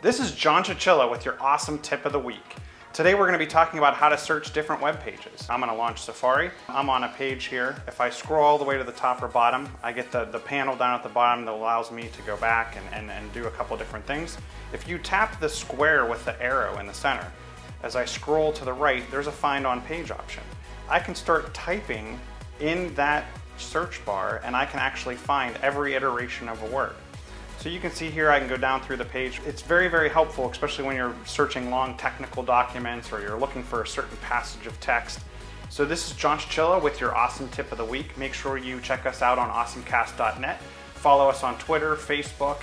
This is John Chichilla with your awesome tip of the week. Today we're going to be talking about how to search different web pages. I'm going to launch Safari. I'm on a page here. If I scroll all the way to the top or bottom, I get the, the panel down at the bottom that allows me to go back and, and, and do a couple different things. If you tap the square with the arrow in the center, as I scroll to the right, there's a find on page option. I can start typing in that search bar and I can actually find every iteration of a word. So you can see here I can go down through the page. It's very, very helpful, especially when you're searching long technical documents or you're looking for a certain passage of text. So this is John Chichilla with your awesome tip of the week. Make sure you check us out on awesomecast.net. Follow us on Twitter, Facebook,